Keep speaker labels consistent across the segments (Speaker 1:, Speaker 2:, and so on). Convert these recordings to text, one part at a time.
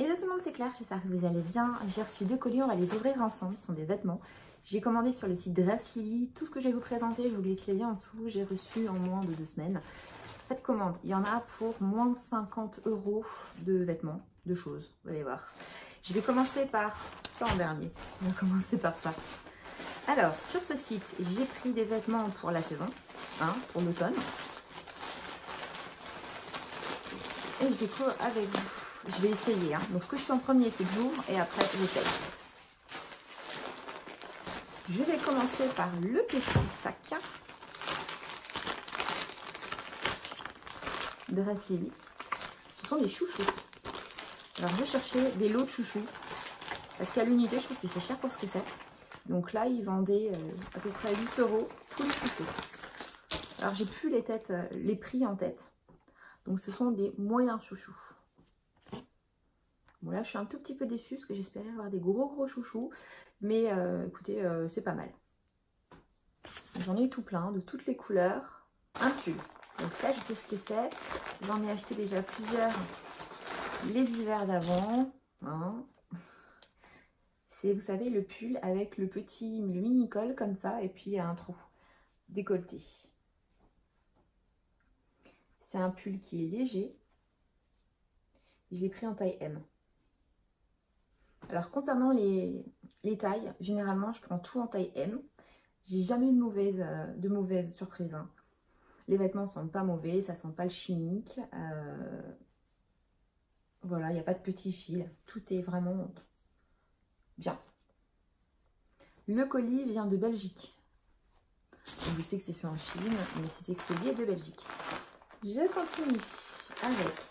Speaker 1: Hello tout le monde, c'est Claire, j'espère que vous allez bien. J'ai reçu deux colis, on va les ouvrir ensemble, ce sont des vêtements. J'ai commandé sur le site Dressly, tout ce que je vais vous présenter, je vous laisse les liens en dessous, j'ai reçu en moins de deux semaines. Faites commande, il y en a pour moins de 50 euros de vêtements, de choses, vous allez voir. Je vais commencer par ça en dernier, on va commencer par ça. Alors, sur ce site, j'ai pris des vêtements pour la saison, hein, pour l'automne. Et je découvre avec vous. Je vais essayer. Hein. Donc, ce que je fais en premier, c'est que j'ouvre et après, j'essaye. Je vais commencer par le petit sac de Raceli. Ce sont des chouchous. Alors, je cherchais des lots de chouchous. Parce qu'à l'unité, je trouve que c'est cher pour ce que c'est. Donc là, ils vendaient euh, à peu près 8 euros tous les chouchous. Alors, j'ai plus les têtes, euh, les prix en tête. Donc, ce sont des moyens chouchous. Là je suis un tout petit peu déçue parce que j'espérais avoir des gros gros chouchous. Mais euh, écoutez, euh, c'est pas mal. J'en ai tout plein, de toutes les couleurs. Un pull. Donc ça je sais ce que c'est. J'en ai acheté déjà plusieurs les hivers d'avant. Hein. C'est, vous savez, le pull avec le petit, le mini-col comme ça et puis un trou décolleté. C'est un pull qui est léger. Je l'ai pris en taille M. Alors concernant les, tailles, généralement je prends tout en taille M. J'ai jamais eu de mauvaise, euh, de mauvaise surprise. Hein. Les vêtements sont pas mauvais, ça sent pas le chimique. Euh, voilà, il n'y a pas de petits fils. Tout est vraiment bien. Le colis vient de Belgique. je sais que c'est fait en Chine, mais c'est expédié de Belgique. Je continue avec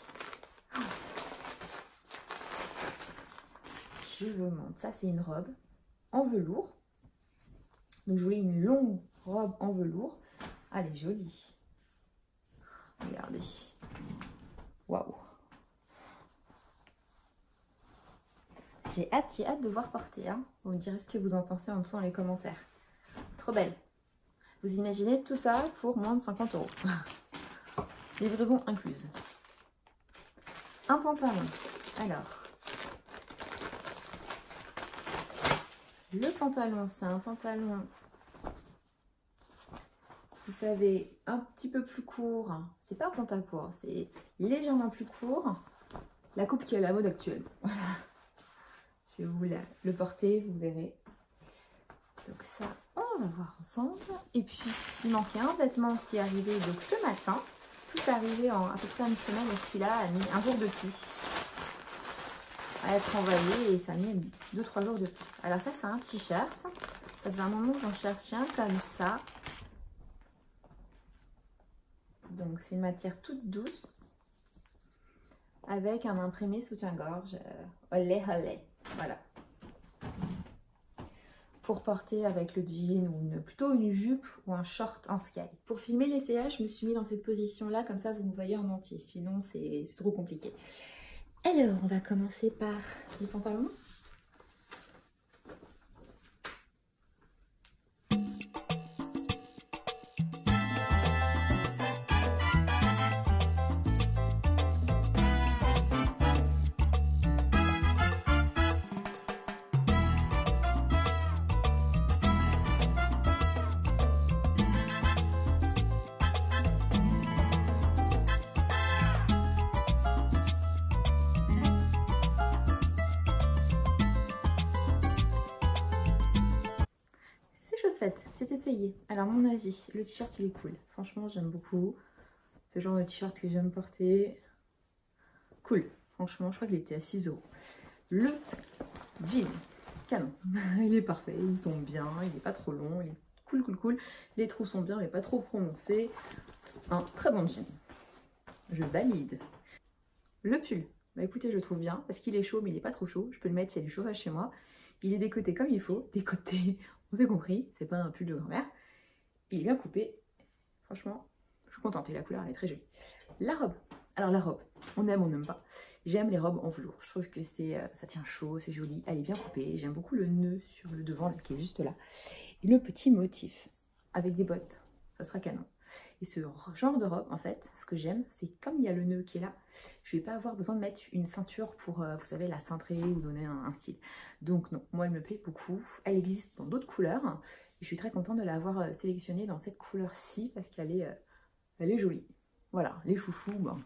Speaker 1: je vous montre. Ça, c'est une robe en velours. Donc, je voulais une longue robe en velours. Elle est jolie. Regardez. Waouh. J'ai hâte, j'ai hâte de voir porter. Hein. Vous me direz ce que vous en pensez en dessous dans les commentaires. Trop belle. Vous imaginez tout ça pour moins de 50 euros. Livraison incluse. Un pantalon. Alors, Le pantalon, c'est un pantalon, vous savez, un petit peu plus court. C'est pas un pantalon court, c'est légèrement plus court. La coupe qui est la mode actuellement. Je vais vous le porter, vous verrez. Donc ça, on va voir ensemble. Et puis, il manquait un vêtement qui est arrivé donc ce matin. Tout est arrivé en à peu près une semaine et celui-là a mis un jour de plus être envoyé et ça met 2-3 jours de plus. Alors ça, c'est un t-shirt. Ça faisait un moment que j'en cherchais un comme ça. Donc, c'est une matière toute douce avec un imprimé soutien-gorge. Euh, olé, olé. Voilà. Pour porter avec le jean ou plutôt une jupe ou un short en sky. Pour filmer l'essayage, je me suis mis dans cette position-là, comme ça vous me voyez en entier. Sinon, c'est trop compliqué. Alors, on va commencer par le pantalon. C'est essayé. Alors mon avis, le t-shirt il est cool. Franchement j'aime beaucoup. Ce genre de t-shirt que j'aime porter. Cool. Franchement je crois qu'il était à 6 euros. Le jean, canon. il est parfait, il tombe bien, il n'est pas trop long, il est cool cool cool. Les trous sont bien mais pas trop prononcés. Un très bon jean. Je valide. Le pull, bah écoutez je trouve bien parce qu'il est chaud mais il n'est pas trop chaud. Je peux le mettre, c'est du chauffage chez moi. Il est décoté comme il faut, décoté vous avez compris, c'est pas un pull de grand-mère. Il est bien coupé. Franchement, je suis contente et la couleur elle est très jolie. La robe. Alors la robe, on aime, on n'aime pas. J'aime les robes en velours. Je trouve que c'est, euh, ça tient chaud, c'est joli. Elle est bien coupée. J'aime beaucoup le nœud sur le devant qui est juste là. Et le petit motif avec des bottes. Ça sera canon. Et ce genre de robe, en fait, ce que j'aime, c'est comme il y a le nœud qui est là, je vais pas avoir besoin de mettre une ceinture pour, euh, vous savez, la cintrer ou donner un, style. Donc non, moi elle me plaît beaucoup. Elle existe dans d'autres couleurs. je suis très contente de l'avoir euh, sélectionnée dans cette couleur-ci parce qu'elle est, elle est jolie. Voilà, les chouchous, bon,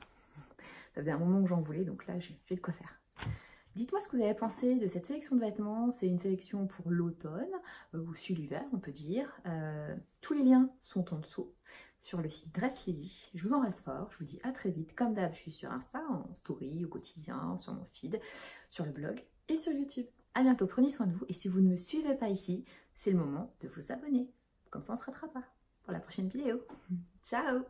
Speaker 1: ça faisait un moment que j'en voulais, donc là j'ai de quoi faire. Dites-moi ce que vous avez pensé de cette sélection de vêtements. C'est une sélection pour l'automne, euh, ou sur l'hiver, on peut dire. Euh, tous les liens sont en dessous sur le site Dress Lily. Je vous embrasse fort, je vous dis à très vite. Comme d'hab, je suis sur Insta, en story, au quotidien, sur mon feed, sur le blog et sur YouTube. A bientôt, prenez soin de vous. Et si vous ne me suivez pas ici, c'est le moment de vous abonner. Comme ça, on se rattrape pas pour la prochaine vidéo. Ciao